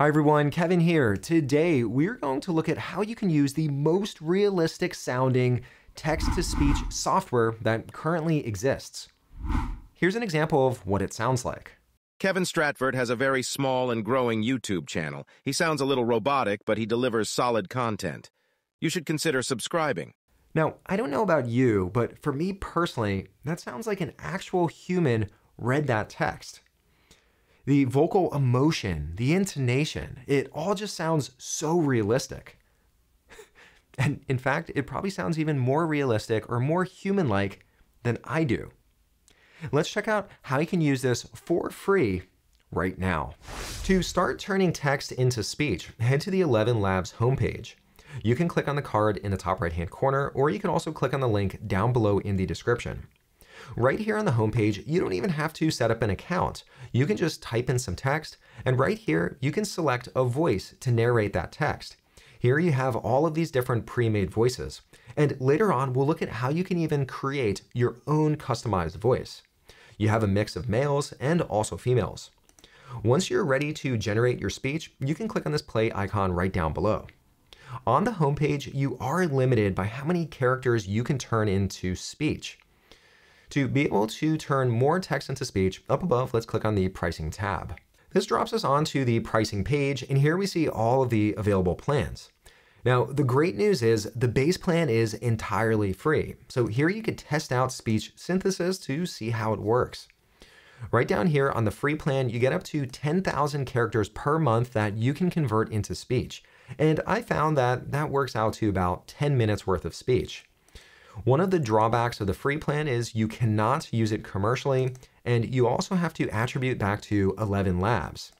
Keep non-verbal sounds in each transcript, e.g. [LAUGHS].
Hi everyone, Kevin here. Today we're going to look at how you can use the most realistic sounding text to speech software that currently exists. Here's an example of what it sounds like. Kevin Stratvert has a very small and growing YouTube channel. He sounds a little robotic, but he delivers solid content. You should consider subscribing. Now, I don't know about you, but for me personally, that sounds like an actual human read that text. The vocal emotion, the intonation, it all just sounds so realistic. [LAUGHS] and in fact, it probably sounds even more realistic or more human like than I do. Let's check out how you can use this for free right now. To start turning text into speech, head to the Eleven Labs homepage. You can click on the card in the top right hand corner, or you can also click on the link down below in the description. Right here on the homepage, you don't even have to set up an account. You can just type in some text, and right here, you can select a voice to narrate that text. Here you have all of these different pre-made voices. And later on, we'll look at how you can even create your own customized voice. You have a mix of males and also females. Once you're ready to generate your speech, you can click on this play icon right down below. On the homepage, you are limited by how many characters you can turn into speech. To be able to turn more text into speech, up above, let's click on the pricing tab. This drops us onto the pricing page, and here we see all of the available plans. Now, the great news is the base plan is entirely free. So here you could test out speech synthesis to see how it works. Right down here on the free plan, you get up to 10,000 characters per month that you can convert into speech. And I found that that works out to about 10 minutes worth of speech. One of the drawbacks of the free plan is you cannot use it commercially, and you also have to attribute back to Eleven Labs.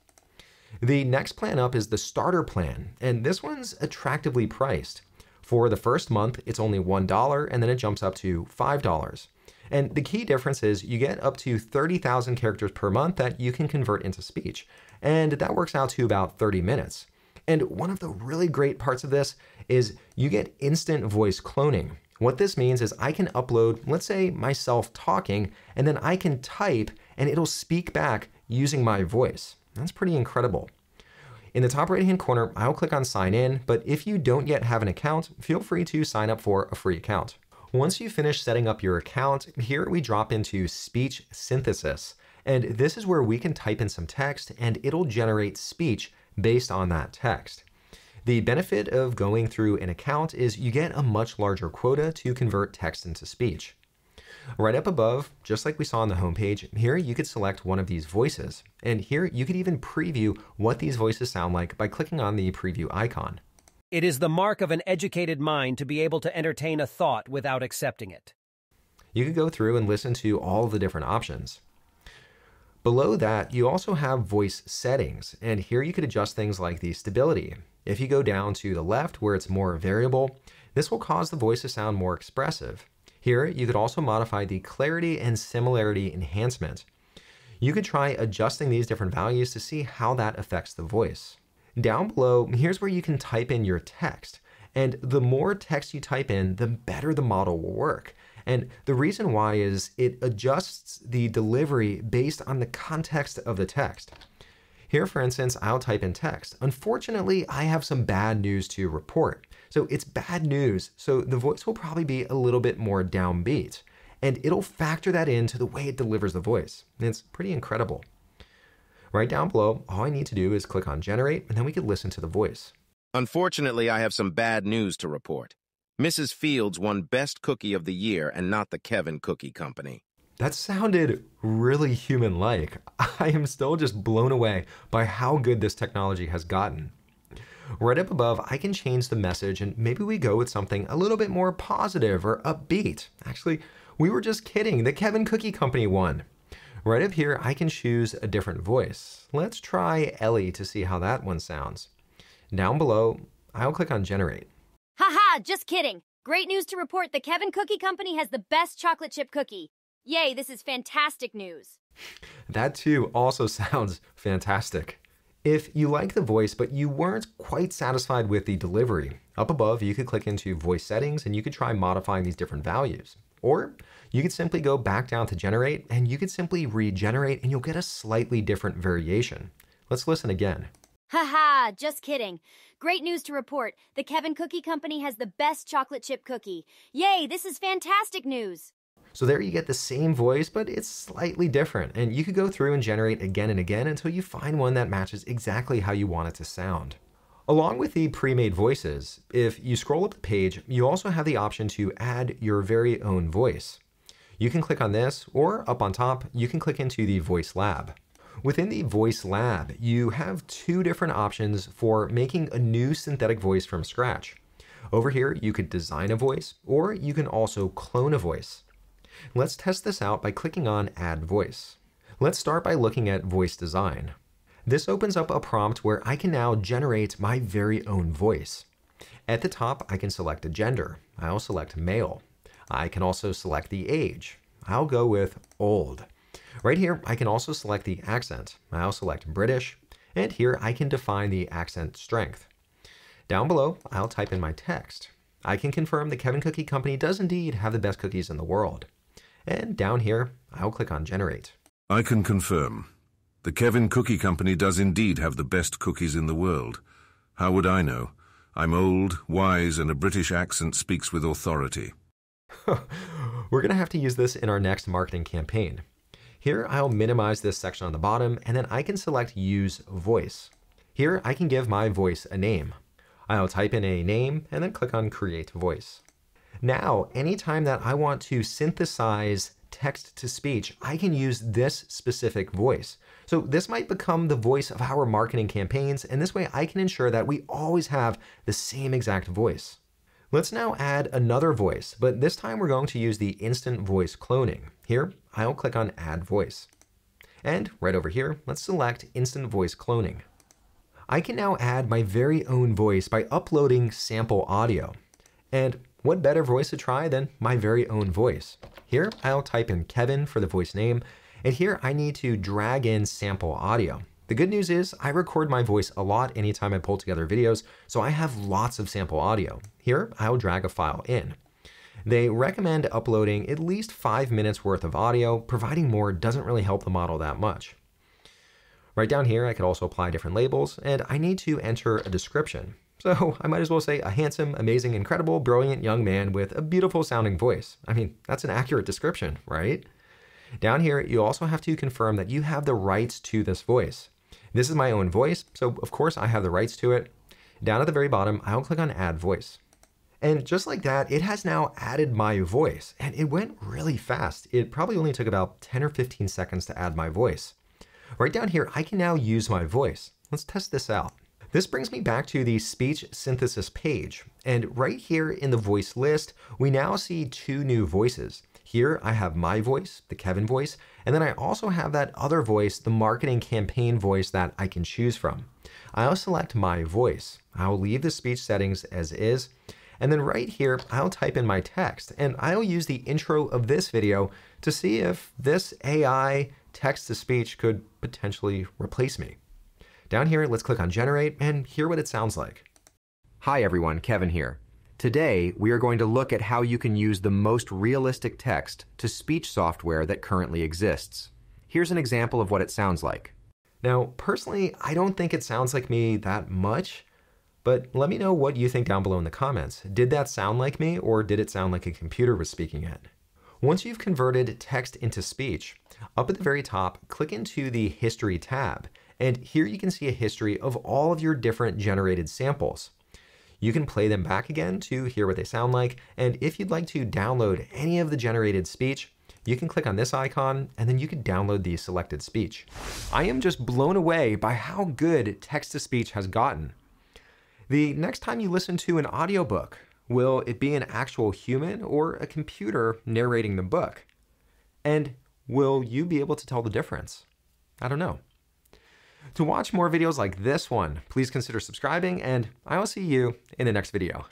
The next plan up is the starter plan, and this one's attractively priced. For the first month, it's only $1, and then it jumps up to $5. And the key difference is you get up to 30,000 characters per month that you can convert into speech, and that works out to about 30 minutes. And one of the really great parts of this is you get instant voice cloning. What this means is I can upload, let's say, myself talking, and then I can type and it'll speak back using my voice. That's pretty incredible. In the top right hand corner, I'll click on sign in, but if you don't yet have an account, feel free to sign up for a free account. Once you finish setting up your account, here we drop into speech synthesis. And this is where we can type in some text and it'll generate speech based on that text. The benefit of going through an account is you get a much larger quota to convert text into speech. Right up above, just like we saw on the homepage, here you could select one of these voices. And here you could even preview what these voices sound like by clicking on the preview icon. It is the mark of an educated mind to be able to entertain a thought without accepting it. You could go through and listen to all the different options. Below that, you also have voice settings, and here you could adjust things like the stability. If you go down to the left where it's more variable, this will cause the voice to sound more expressive. Here, you could also modify the clarity and similarity enhancement. You could try adjusting these different values to see how that affects the voice. Down below, here's where you can type in your text. And the more text you type in, the better the model will work. And the reason why is it adjusts the delivery based on the context of the text. Here, for instance, I'll type in text. Unfortunately, I have some bad news to report. So it's bad news, so the voice will probably be a little bit more downbeat. And it'll factor that into the way it delivers the voice. And it's pretty incredible. Right down below, all I need to do is click on generate, and then we can listen to the voice. Unfortunately, I have some bad news to report. Mrs. Fields won Best Cookie of the Year and not the Kevin Cookie Company. That sounded really human like. [LAUGHS] I am still just blown away by how good this technology has gotten. Right up above, I can change the message and maybe we go with something a little bit more positive or upbeat. Actually, we were just kidding. The Kevin Cookie Company won. Right up here, I can choose a different voice. Let's try Elli to see how that one sounds. Down below, I'll click on generate. Haha, just kidding. Great news to report the Kevin Cookie Company has the best chocolate chip cookie. Yay, this is fantastic news. That too also [LAUGHS] sounds fantastic. If you like the voice, but you weren't quite satisfied with the delivery, up above you could click into voice settings and you could try modifying these different values. Or you could simply go back down to generate and you could simply regenerate and you'll get a slightly different variation. Let's listen again. Haha, just kidding. Great news to report. The Kevin Cookie Company has the best chocolate chip cookie. Yay, this is fantastic news. So there you get the same voice, but it's slightly different. And you could go through and generate again and again until you find one that matches exactly how you want it to sound. Along with the pre-made voices, if you scroll up the page, you also have the option to add your very own voice. You can click on this, or up on top, you can click into the Voice Lab. Within the Voice Lab, you have two different options for making a new synthetic voice from scratch. Over here, you could design a voice, or you can also clone a voice. Let's test this out by clicking on Add Voice. Let's start by looking at voice design. This opens up a prompt where I can now generate my very own voice. At the top, I can select a gender. I'll select male. I can also select the age. I'll go with old. Right here, I can also select the accent. I'll select British, and here I can define the accent strength. Down below, I'll type in my text. I can confirm the Kevin Cookie Company does indeed have the best cookies in the world. And down here, I'll click on Generate. I can confirm. The Kevin Cookie Company does indeed have the best cookies in the world. How would I know? I'm old, wise, and a British accent speaks with authority. [LAUGHS] We're going to have to use this in our next marketing campaign. Here, I'll minimize this section on the bottom, and then I can select Use Voice. Here, I can give my voice a name. I'll type in a name and then click on Create Voice. Now, anytime that I want to synthesize text to speech, I can use this specific voice. So this might become the voice of our marketing campaigns, and this way I can ensure that we always have the same exact voice. Let's now add another voice, but this time we're going to use the instant voice cloning. Here, I'll click on Add Voice. And right over here, let's select Instant Voice Cloning. I can now add my very own voice by uploading sample audio. And what better voice to try than my very own voice? Here, I'll type in Kevin for the voice name, and here I need to drag in sample audio. The good news is I record my voice a lot anytime I pull together videos, so I have lots of sample audio. Here, I'll drag a file in. They recommend uploading at least five minutes worth of audio, providing more doesn't really help the model that much. Right down here, I could also apply different labels, and I need to enter a description. So I might as well say a handsome, amazing, incredible, brilliant young man with a beautiful sounding voice. I mean, that's an accurate description, right? Down here, you also have to confirm that you have the rights to this voice. This is my own voice, so of course I have the rights to it. Down at the very bottom, I'll click on Add Voice. And just like that, it has now added my voice, and it went really fast. It probably only took about 10 or 15 seconds to add my voice. Right down here, I can now use my voice. Let's test this out. This brings me back to the speech synthesis page. And right here in the voice list, we now see two new voices. Here I have my voice, the Kevin voice, and then I also have that other voice, the marketing campaign voice that I can choose from. I'll select my voice. I'll leave the speech settings as is. And then right here, I'll type in my text and I'll use the intro of this video to see if this AI text to speech could potentially replace me. Down here, let's click on generate and hear what it sounds like. Hi everyone, Kevin here. Today, we are going to look at how you can use the most realistic text to speech software that currently exists. Here's an example of what it sounds like. Now, personally, I don't think it sounds like me that much, but let me know what you think down below in the comments. Did that sound like me, or did it sound like a computer was speaking it? Once you've converted text into speech, up at the very top, click into the History tab, and here you can see a history of all of your different generated samples. You can play them back again to hear what they sound like, and if you'd like to download any of the generated speech, you can click on this icon and then you can download the selected speech. I am just blown away by how good text to speech has gotten. The next time you listen to an audiobook, will it be an actual human or a computer narrating the book? And will you be able to tell the difference? I don't know. To watch more videos like this one, please consider subscribing, and I will see you in the next video.